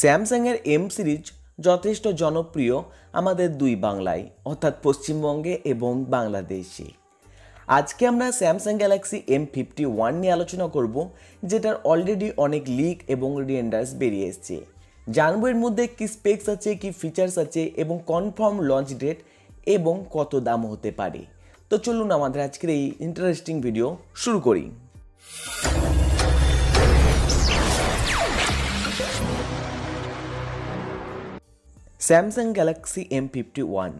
স্যামসাংয়ের M series যথেষ্ট জনপ্রিয় আমাদের দুই বাংলায়, অর্থাৎ পশ্চিমবঙ্গে এবং বাংলাদেশে। আজকে আমরা Samsung Galaxy M fifty one নিয়ে আলোচনা করব, যেটার অলরেডি অনেক লিক এবং রিয়েন্ডার্স বেরিয়ে এসছে। জানব এর মধ্যে কী স্পেক্স আছে, কী ফিচার্স আছে এবং কনফার্ম লঞ্চ ডেট এবং কত দাম হতে পারে। তো চলুন আমাদের আজকের এই ইন্টারেস্টিং ভিডিও শুরু করি। Samsung Galaxy M fifty one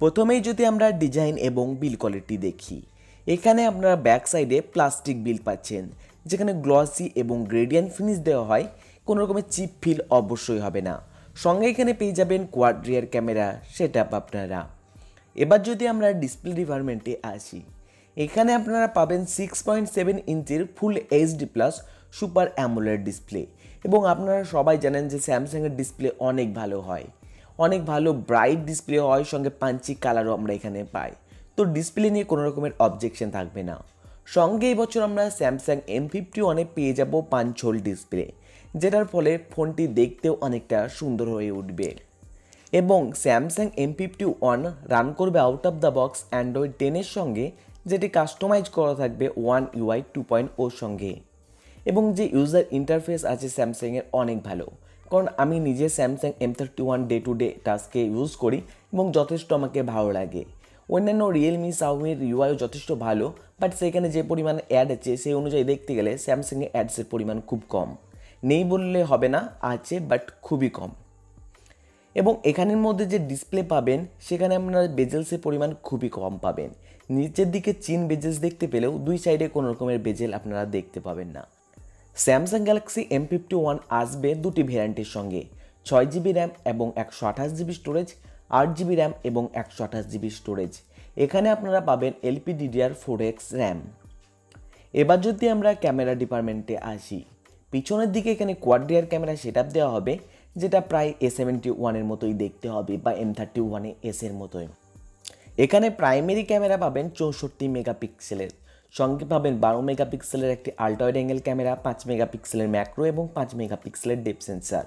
প্রথমেই যদি আমরা ডিজাইন এবং বিল কোয়ালিটি দেখি, এখানে আপনারা ব্যাক সাইডে প্লাস্টিক বিল পাচ্ছেন, যেখানে গ্লসি এবং গ্রেডিয়েন্ট ফিনিশ দেওয়া হয়, কোনো রকমের চিপ ফিল অবশ্যই হবে না। সঙ্গে এখানে পেয়ে যাবেন quad rear camera setup আপনারা। এবার যদি আমরা ডিসপ্লে ডিপার্টমেন্টে আসি, এখানে আপনারা পাবেন সিক্স পয়েন্ট সেভেন ইঞ্চির full HD plus super AMOLED display এবং আপনারা সবাই জানেন যে স্যামসাংয়ের ডিসপ্লে অনেক ভালো হয়। অনেক ভালো ব্রাইট ডিসপ্লে হয় সঙ্গে পাঞ্চি কালারও আমরা এখানে পাই। তো ডিসপ্লে নিয়ে কোনো রকমের অবজেকশন থাকবে না। সঙ্গে এই বছর আমরা স্যামসাং এম ফিফটি ওয়ানে পেয়ে যাব পাঁচ হোল ডিসপ্লে যেটার ফলে ফোনটি দেখতেও অনেকটা সুন্দর হয়ে উঠবে। এবং Samsung M fifty one run করবে out of the box Android টেনের সঙ্গে, যেটি কাস্টমাইজ করা থাকবে ওয়ান ইউআই টু পয়েন্ট ওর সঙ্গে। এবং যে ইউজার ইন্টারফেস আছে স্যামসাংয়ের অনেক ভালো। কারণ আমি নিজে Samsung M thirty one day to day টাস্কে use করি এবং যথেষ্ট আমাকে ভালো লাগে। অন্যান্য রিয়েলমি সাউমির ইউআইও যথেষ্ট ভালো বাট সেখানে যে পরিমাণ অ্যাড আছে, সেই অনুযায়ী দেখতে গেলে স্যামসাংয়ে অ্যাডসের পরিমাণ খুব কম। নেই বললে হবে না, আছে বাট খুবই কম। এবং এখানের মধ্যে যে ডিসপ্লে পাবেন, সেখানে আপনারা বেজেলসের পরিমাণ খুবই কম পাবেন। নিচের দিকে চিন বেজেলস দেখতে পেলেও দুই সাইডে কোনো রকমের বেজেল আপনারা দেখতে পাবেন না। Samsung Galaxy M fifty one আসবে দুটি ভ্যারিয়েন্টের সঙ্গে। ছয় জিবি র্যাম এবং একশো আঠাশ জিবি স্টোরেজ, আট জিবি র্যাম এবং একশো আঠাশ জিবি স্টোরেজ। এখানে আপনারা পাবেন LP DDR four X RAM. এবার যদি আমরা ক্যামেরা ডিপার্টমেন্টে আসি, পিছনের দিকে এখানে কোয়াড্রিয়ার ক্যামেরা সেট দেওয়া হবে, যেটা প্রায় এ সেভেন্টি ওয়ানের মতোই দেখতে হবে বা এম থার্টি ওয়ানে এসের মতোই। এখানে প্রাইমারি ক্যামেরা পাবেন চৌষট্টি মেগাপিক্সেলের। সঙ্গে পাবেন বারো মেগাপিক্সেলের একটি আল্ট্রাওয়েড অ্যাঙ্গেল ক্যামেরা, পাঁচ মেগাপিক্সেলের ম্যাক্রো এবং পাঁচ মেগাপিক্সেলের ডেপ সেন্সার।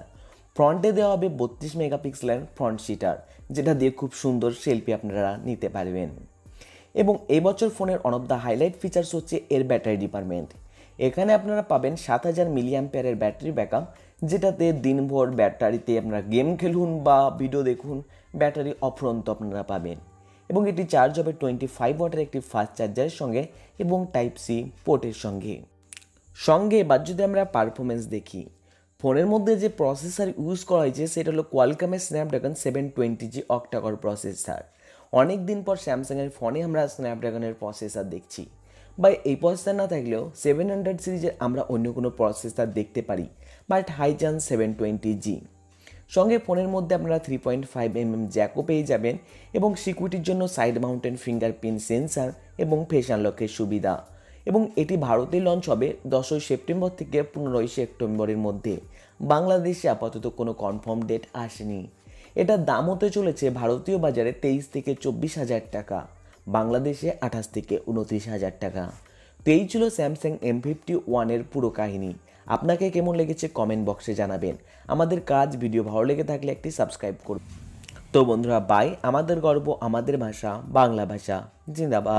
ফ্রন্টে দেওয়া হবে বত্রিশ মেগাপিক্সেলের ফ্রন্ট শিটার, যেটা দিয়ে খুব সুন্দর সেলফি আপনারা নিতে পারবেন। এবং এই বছর ফোনের one of the highlight features হচ্ছে এর ব্যাটারি ডিপার্টমেন্ট। এখানে আপনারা পাবেন সাত হাজার মিলিয়াম পেয়ারের ব্যাটারি ব্যাকআপ, যেটাতে দিনভর ব্যাটারিতে আপনারা গেম খেলুন বা ভিডিও দেখুন, ব্যাটারি অফরন্ত আপনারা পাবেন। এবং এটি চার্জ হবে টোয়েন্টি ফাইভ ওয়াটের একটি ফাস্ট চার্জারের সঙ্গে এবং টাইপ সি পোর্টের সঙ্গে। সঙ্গে এবার যদি আমরা পারফরমেন্স দেখি, ফোনের মধ্যে যে প্রসেসর ইউজ করা হয়েছে সেটা হলো কোয়ালকামের Snapdragon seven twenty G octa core processor অনেক দিন পর স্যামসাংয়ের ফোনে আমরা স্ন্যাপড্রাগনের প্রসেসর দেখছি। বা এই প্রসেসর না থাকলেও সেভেন হান্ড্রেড সিরিজের আমরা অন্য কোনো প্রসেসর দেখতে পারি but high chance seven twenty G সঙ্গে ফোনের মধ্যে আপনারা three point five M M জ্যাকও পেয়ে যাবেন এবং সিকিউরিটির জন্য সাইড মাউন্টেন ফিঙ্গারপ্রিন্ট সেন্সার এবং ফেস আনলকের সুবিধা। এবং এটি ভারতে লঞ্চ হবে দশই সেপ্টেম্বর থেকে পনেরোই সেপ্টেম্বরের মধ্যে। বাংলাদেশে আপাতত কোনো কনফার্ম ডেট আসেনি। এটার দাম হতে চলেছে ভারতীয় বাজারে তেইশ থেকে চব্বিশ হাজার টাকা, বাংলাদেশে আঠাশ থেকে উনত্রিশ হাজার টাকা। তো এই ছিল স্যামসাং এম ফিফটি ওয়ানের পুরো কাহিনী। আপনাকে কেমন লেগেছে কমেন্ট বক্সে জানাবেন। আমাদের কাজ ভিডিও ভালো লেগে থাকলে একটি সাবস্ক্রাইব করুন। তো বন্ধুরা বাই আমাদের গর্ব, আমাদের ভাষা, বাংলা ভাষা। জিন্দাবাদ।